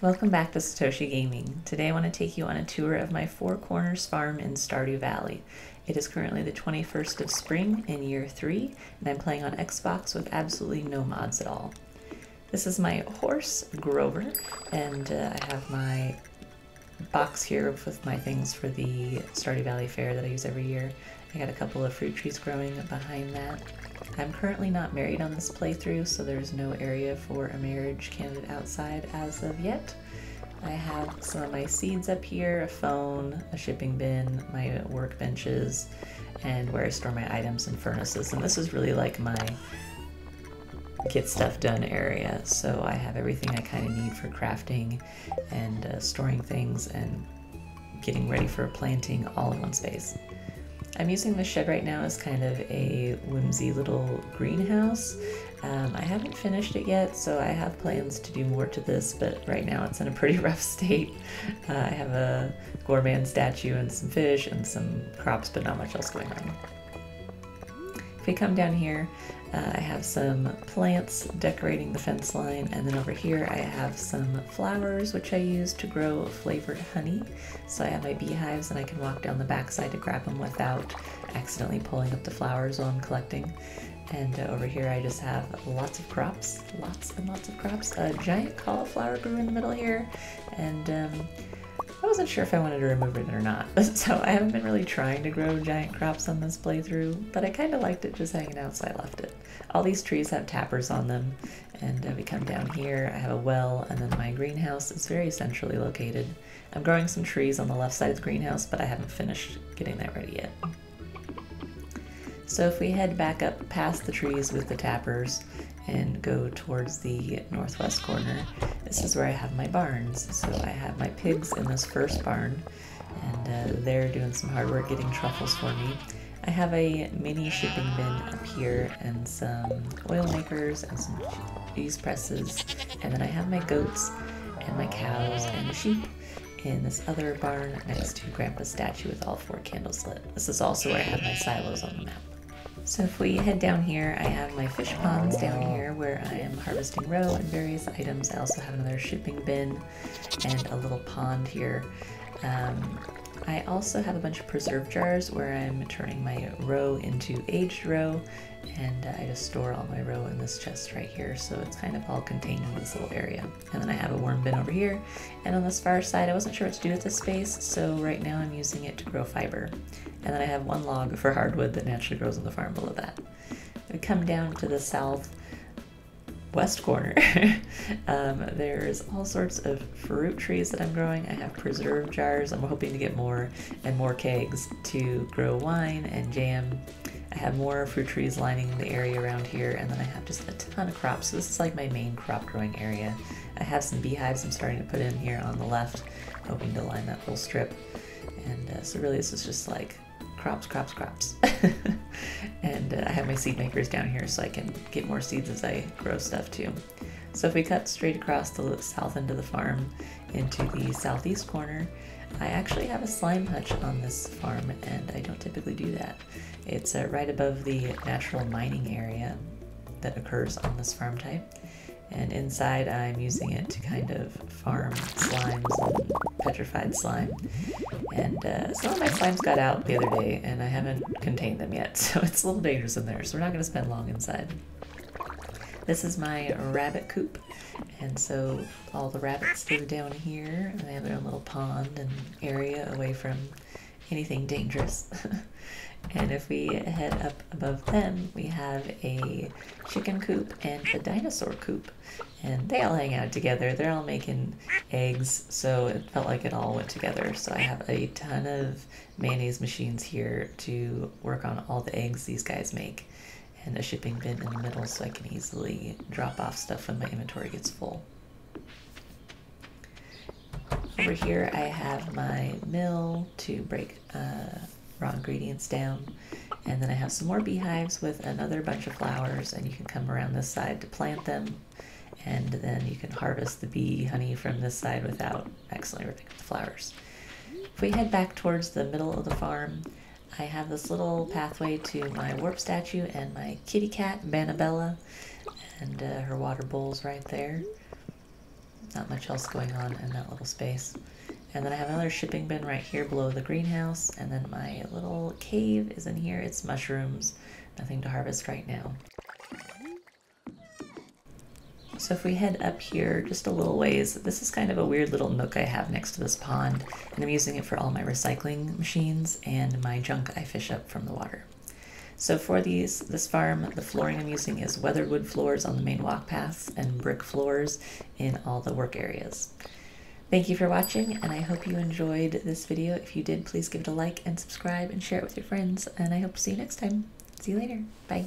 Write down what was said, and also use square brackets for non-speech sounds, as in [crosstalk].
Welcome back to Satoshi Gaming. Today I want to take you on a tour of my Four Corners farm in Stardew Valley. It is currently the 21st of spring in year 3, and I'm playing on Xbox with absolutely no mods at all. This is my horse, Grover, and uh, I have my box here with my things for the Stardew Valley Fair that I use every year. I got a couple of fruit trees growing behind that. I'm currently not married on this playthrough, so there's no area for a marriage candidate outside as of yet. I have some of my seeds up here, a phone, a shipping bin, my workbenches, and where I store my items and furnaces. And this is really like my get stuff done area. So I have everything I kind of need for crafting and uh, storing things and getting ready for planting all in one space. I'm using the shed right now as kind of a whimsy little greenhouse. Um, I haven't finished it yet, so I have plans to do more to this, but right now it's in a pretty [laughs] rough state. Uh, I have a Gourmand statue and some fish and some crops, but not much else going on. If we come down here, uh, I have some plants decorating the fence line, and then over here I have some flowers which I use to grow flavored honey. So I have my beehives and I can walk down the backside to grab them without accidentally pulling up the flowers while I'm collecting. And uh, over here I just have lots of crops, lots and lots of crops. A giant cauliflower grew in the middle here, and um, wasn't sure if I wanted to remove it or not, [laughs] so I haven't been really trying to grow giant crops on this playthrough, but I kind of liked it just hanging out, so I left it. All these trees have tappers on them, and uh, we come down here, I have a well, and then my greenhouse is very centrally located. I'm growing some trees on the left side of the greenhouse, but I haven't finished getting that ready yet. So if we head back up past the trees with the tappers, and go towards the northwest corner, this is where I have my barns. So I have my pigs in this first barn, and uh, they're doing some hard work getting truffles for me. I have a mini shipping bin up here and some oil makers and some cheese presses, and then I have my goats and my cows and sheep in this other barn next to Grandpa's statue with all four candles lit. This is also where I have my silos on the map. So if we head down here, I have my fish ponds down here where I am harvesting roe and various items. I also have another shipping bin and a little pond here. Um, I also have a bunch of preserve jars where I'm turning my roe into aged roe and uh, I just store all my roe in this chest right here so it's kind of all contained in this little area. And then I have a worm bin over here and on this far side I wasn't sure what to do with this space so right now I'm using it to grow fiber. And then I have one log for hardwood that naturally grows on the farm below that. We come down to the south west corner. [laughs] um, there's all sorts of fruit trees that I'm growing. I have preserve jars. I'm hoping to get more and more kegs to grow wine and jam. I have more fruit trees lining the area around here, and then I have just a ton of crops. So this is like my main crop growing area. I have some beehives I'm starting to put in here on the left, hoping to line that whole strip. And uh, so really this is just like crops, crops, crops. [laughs] and uh, I have my seed makers down here so I can get more seeds as I grow stuff too. So if we cut straight across the south end of the farm into the southeast corner, I actually have a slime hutch on this farm and I don't typically do that. It's uh, right above the natural mining area that occurs on this farm type and inside I'm using it to kind of farm slimes and petrified slime. And uh, some of my slimes got out the other day and I haven't contained them yet, [laughs] so it's a little dangerous in there, so we're not going to spend long inside. This is my rabbit coop, and so all the rabbits live down here, and they have their own little pond and area away from anything dangerous. [laughs] And if we head up above them, we have a chicken coop and a dinosaur coop. And they all hang out together. They're all making eggs, so it felt like it all went together. So I have a ton of mayonnaise machines here to work on all the eggs these guys make. And a shipping bin in the middle so I can easily drop off stuff when my inventory gets full. Over here I have my mill to break uh, raw ingredients down. And then I have some more beehives with another bunch of flowers and you can come around this side to plant them. And then you can harvest the bee honey from this side without accidentally ripping up the flowers. If we head back towards the middle of the farm, I have this little pathway to my warp statue and my kitty cat, Banabella, and uh, her water bowl's right there. not much else going on in that little space. And then I have another shipping bin right here below the greenhouse. And then my little cave is in here. It's mushrooms, nothing to harvest right now. So if we head up here just a little ways, this is kind of a weird little nook I have next to this pond, and I'm using it for all my recycling machines and my junk I fish up from the water. So for these, this farm, the flooring I'm using is weathered wood floors on the main walk paths and brick floors in all the work areas. Thank you for watching, and I hope you enjoyed this video. If you did, please give it a like and subscribe and share it with your friends, and I hope to see you next time. See you later. Bye.